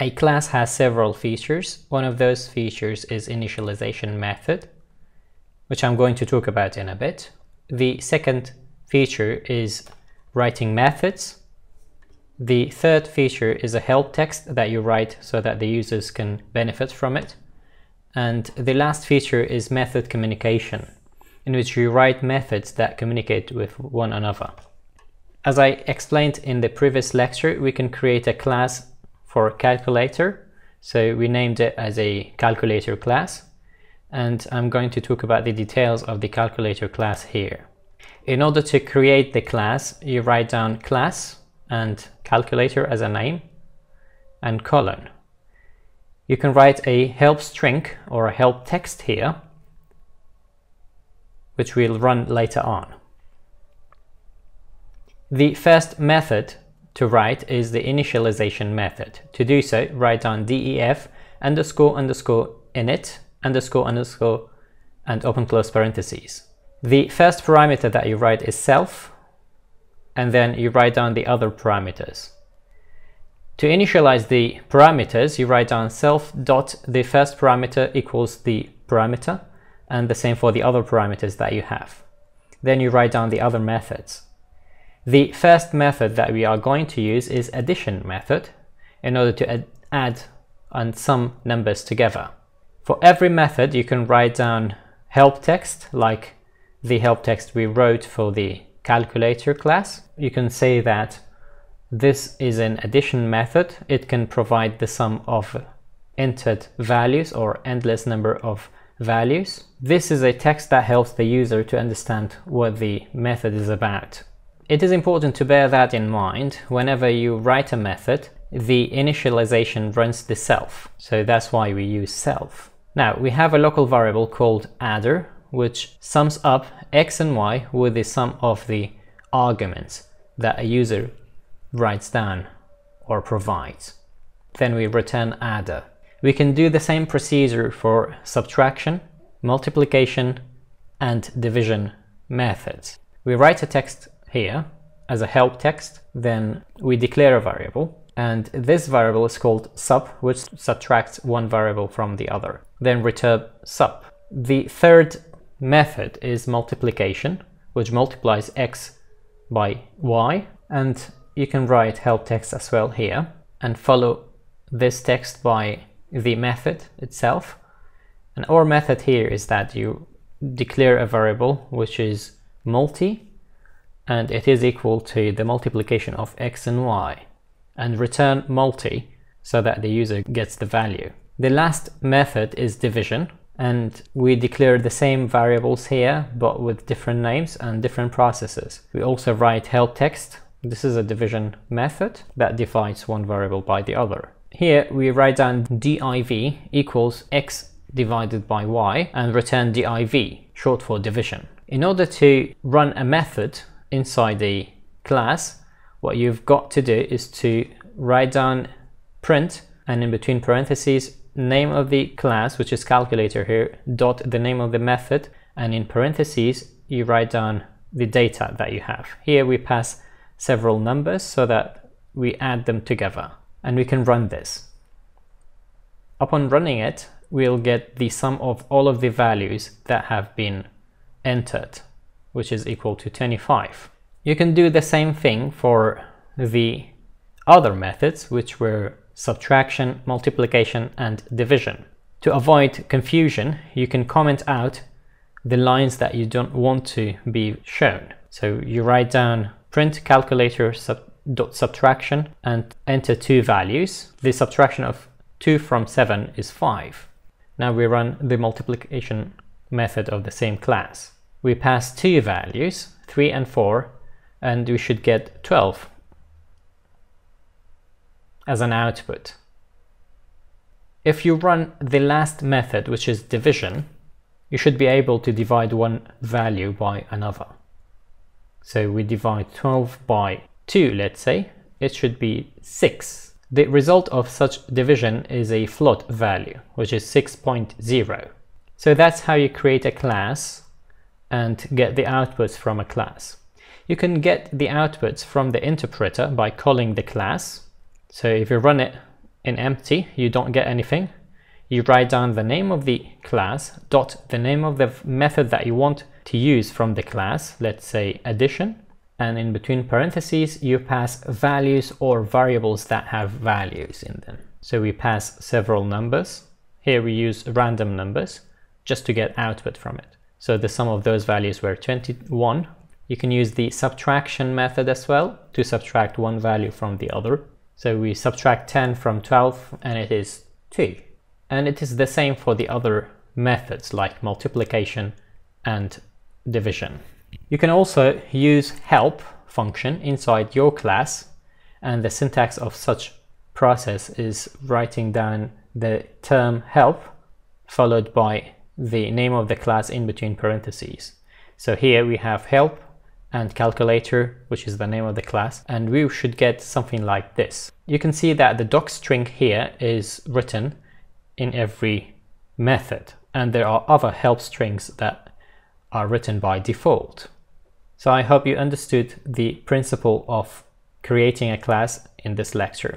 A class has several features. One of those features is initialization method, which I'm going to talk about in a bit. The second feature is writing methods. The third feature is a help text that you write so that the users can benefit from it. And the last feature is method communication, in which you write methods that communicate with one another. As I explained in the previous lecture, we can create a class for calculator. So we named it as a calculator class. And I'm going to talk about the details of the calculator class here. In order to create the class, you write down class and calculator as a name and colon. You can write a help string or a help text here, which we'll run later on. The first method to write is the initialization method. To do so, write down def underscore underscore init underscore underscore and open close parentheses. The first parameter that you write is self, and then you write down the other parameters. To initialize the parameters, you write down self dot the first parameter equals the parameter, and the same for the other parameters that you have. Then you write down the other methods. The first method that we are going to use is addition method in order to add and sum numbers together. For every method, you can write down help text like the help text we wrote for the calculator class. You can say that this is an addition method. It can provide the sum of entered values or endless number of values. This is a text that helps the user to understand what the method is about. It is important to bear that in mind whenever you write a method, the initialization runs the self. So that's why we use self. Now we have a local variable called adder, which sums up x and y with the sum of the arguments that a user writes down or provides. Then we return adder. We can do the same procedure for subtraction, multiplication, and division methods. We write a text here as a help text, then we declare a variable, and this variable is called sub, which subtracts one variable from the other. Then return sub. The third method is multiplication, which multiplies x by y, and you can write help text as well here, and follow this text by the method itself. And our method here is that you declare a variable which is multi and it is equal to the multiplication of x and y and return multi so that the user gets the value. The last method is division and we declare the same variables here but with different names and different processes. We also write help text. This is a division method that divides one variable by the other. Here we write down div equals x divided by y and return div, short for division. In order to run a method inside the class, what you've got to do is to write down print and in between parentheses name of the class, which is calculator here, dot the name of the method, and in parentheses you write down the data that you have. Here we pass several numbers so that we add them together and we can run this. Upon running it, we'll get the sum of all of the values that have been entered which is equal to 25. You can do the same thing for the other methods, which were subtraction, multiplication, and division. To avoid confusion, you can comment out the lines that you don't want to be shown. So you write down print calculator sub dot subtraction and enter two values. The subtraction of 2 from 7 is 5. Now we run the multiplication method of the same class we pass two values, 3 and 4, and we should get 12 as an output. If you run the last method, which is division, you should be able to divide one value by another. So we divide 12 by 2, let's say, it should be 6. The result of such division is a float value, which is 6.0. So that's how you create a class and get the outputs from a class. You can get the outputs from the interpreter by calling the class. So if you run it in empty, you don't get anything. You write down the name of the class dot the name of the method that you want to use from the class, let's say addition, and in between parentheses you pass values or variables that have values in them. So we pass several numbers. Here we use random numbers just to get output from it. So the sum of those values were 21. You can use the subtraction method as well to subtract one value from the other. So we subtract 10 from 12 and it is 2. And it is the same for the other methods like multiplication and division. You can also use help function inside your class and the syntax of such process is writing down the term help followed by the name of the class in between parentheses. So here we have help and calculator, which is the name of the class, and we should get something like this. You can see that the doc string here is written in every method, and there are other help strings that are written by default. So I hope you understood the principle of creating a class in this lecture.